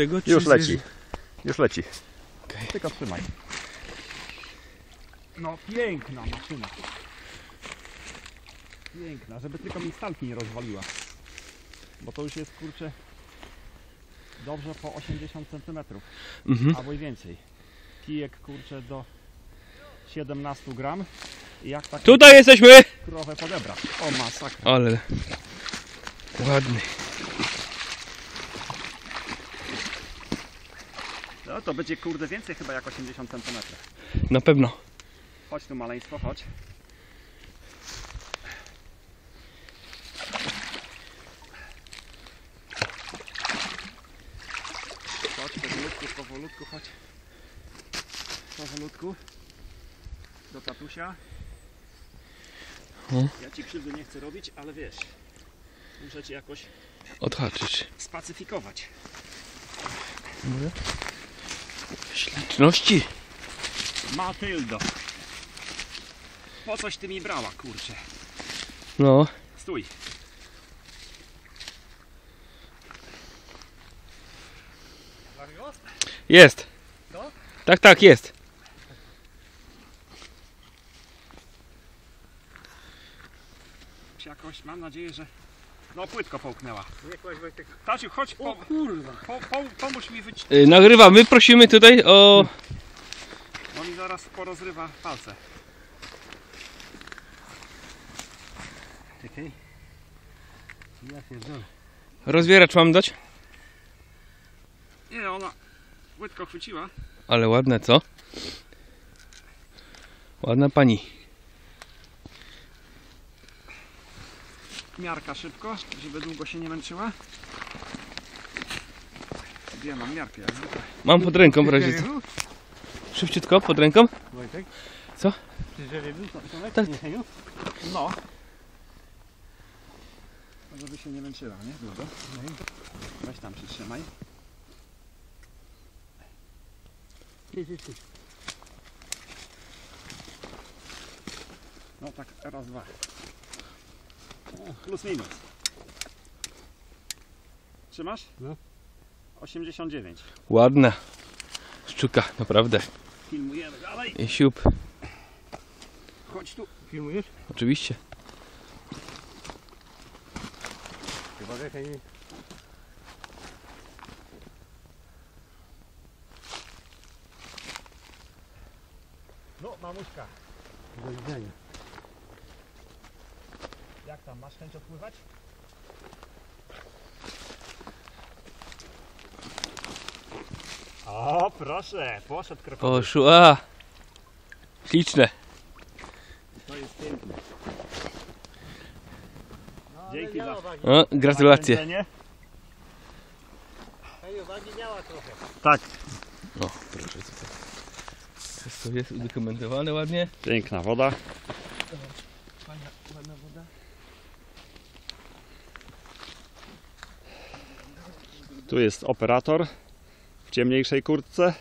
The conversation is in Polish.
tego? Czy Już leci. zwierzę- Już leci. Okej. Tylko trzymaj. No piękna maszyna. Piękna, żeby tylko mi stalki nie rozwaliła. Bo to już jest kurczę dobrze po 80 cm Mhm. albo i więcej. Kijek kurczę do 17 gram. I jak tak Tutaj jesteśmy! krowę podebrać? O masakra. Ale ładny. No to będzie kurde więcej chyba jak 80 cm. Na pewno. Chodź tu maleństwo, chodź. Chodź powolutku, powolutku, chodź. Powolutku. Do tatusia. Mhm. Ja ci krzywdy nie chcę robić, ale wiesz, muszę cię jakoś Odhaczyć. spacyfikować. Śliczności. Matyldo. Po coś ty mi brała, kurczę. No. Stój. Jest. Tak, tak, jest. Jakoś mam nadzieję, że. No płytko połknęła. Tasiu, chodź, po, kurwa. po, po, pomóż mi wyć. Y, Nagrywamy, prosimy tutaj o... On mi zaraz porozrywa palce. Czekaj. Ja pierdolę. Rozwieracz mam dać? Nie, ona płytko chwyciła. Ale ładne, co? Ładna pani. Miarka szybko, żeby długo się nie męczyła. Gdzie ja mam miarkę? Mam pod ręką w razie co. Szybciutko, pod ręką. Wojtek? Co? Przy drzewie był Tomek? Tak. No. No, Żeby się nie męczyła, nie? Długo. Weź tam przytrzymaj. Ty, ty, ty. No tak, raz, dwa. Plus minus. Trzymasz? No. 89. Ładna. Szczuka, naprawdę. Filmujemy dalej. I siup. Chodź tu. Filmujesz? Oczywiście. Chyba, że Heniu. No, mamuśka. Do widzenia. Jak tam, masz chęć odpływać? O, proszę, poszedł krokodyl. Poszła. Śliczne. To jest piękne. No, Dzięki za- wagi. O, gratulacje. Zakręcenie. Heniu, wagi miała trochę. Tak. O, proszę tutaj. Wszystko jest udokumentowane ładnie. Piękna woda. Fajna, ładna woda. Tu jest operator w ciemniejszej kurtce.